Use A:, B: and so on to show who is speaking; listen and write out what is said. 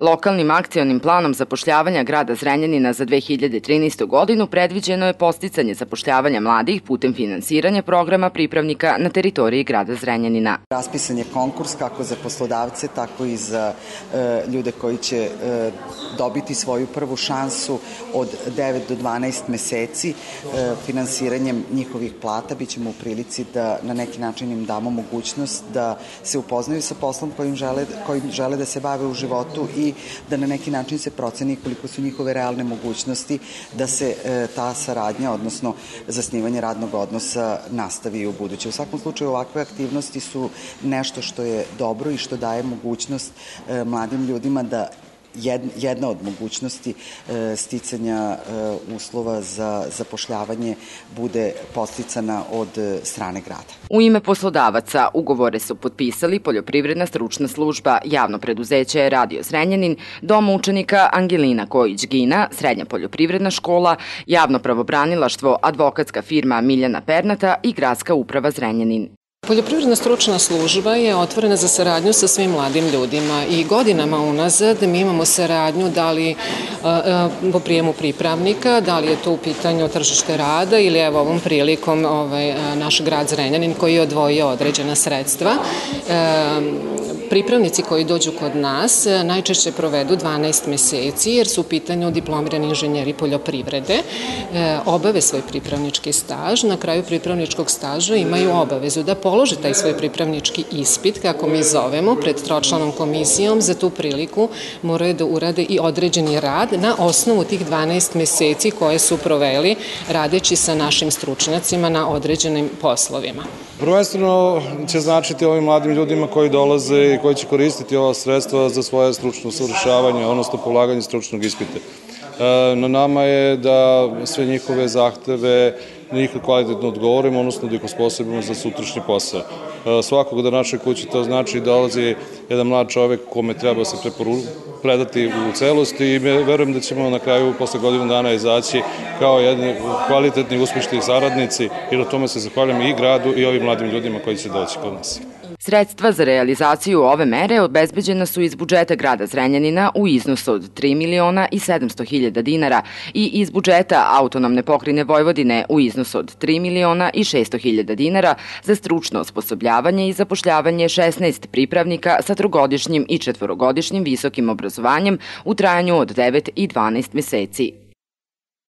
A: Lokalnim akcionim planom zapošljavanja grada Zrenjanina za 2013. godinu predviđeno je posticanje zapošljavanja mladih putem finansiranja programa pripravnika na teritoriji grada Zrenjanina.
B: Raspisan je konkurs kako za poslodavce, tako i za e, ljude koji će e, dobiti svoju prvu šansu od 9 do 12 meseci. E, finansiranjem njihovih plata bićemo u prilici da na neki način im damo mogućnost da se upoznaju sa poslom kojim žele, kojim žele da se bave u životu i da na neki način se proceni koliko su njihove realne mogućnosti da se e, ta saradnja, odnosno zasnivanje radnog odnosa nastavi u buduće. U svakom slučaju ovakve aktivnosti su nešto što je dobro i što daje mogućnost e, mladim ljudima da jedna od mogućnosti e, sticanja e, uslova za zapošljavanje bude posticana od e, strane grada.
A: U ime poslodavaca ugovore su potpisali Poljoprivredna stručna služba, javno preduzeće Radio Zrenjanin, Dom učenika Angelina Kojić-Gina, Srednja poljoprivredna škola, javno pravobranilaštvo, advokatska firma Miljana Pernata i Gradska uprava Zrenjanin.
C: Poljoprivredna stručna služba je otvorena za saradnju sa svim mladim ljudima i godinama unazad mi imamo saradnju da li po prijemu pripravnika, da li je to u pitanju tržište rada ili evo ovom prilikom ovaj, naš grad Zrenjanin koji je odvojio određena sredstva. Pripravnici koji dođu kod nas e, najčešće provedu 12 meseci jer su u pitanju diplomirani inženjeri poljoprivrede, e, obave svoj pripravnički staž, na kraju pripravničkog staža imaju obavezu da polože taj svoj pripravnički ispit, kako mi zovemo, pred tročlanom komisijom, za tu priliku moraju da urade i određeni rad na osnovu tih 12 meseci koje su proveli radeći sa našim stručnjacima na određenim poslovima.
D: Prvenstveno će značiti ovim mladim ljudima koji dolaze i koji će koristiti ova sredstva za svoje stručno savršavanje, odnosno polaganje stručnog ispita. E, na nama je da sve njihove zahteve njih kvalitetno odgovorimo, odnosno da ih osposobimo za sutrašnji posao. E, svakog da našoj kući to znači dolazi jedan mlad čovek kome treba se preporu, predati u celosti i verujem da ćemo na kraju posle godinu dana izaći kao jedni kvalitetni, uspešni saradnici i o tome se zahvaljam i gradu i ovim mladim ljudima koji će doći kod nas.
A: Sredstva za realizaciju ove mere obezbeđena su iz budžeta grada Zrenjanina u iznosu od 3 miliona i 700 hiljada dinara i iz budžeta autonomne pokrine Vojvodine u iznosu od 3 miliona i 600 hiljada dinara za stručno osposobljavanje i zapošljavanje 16 pripravnika sa trogodišnjim i četvorogodišnjim visokim obrazovanjem u trajanju od 9 i 12 meseci.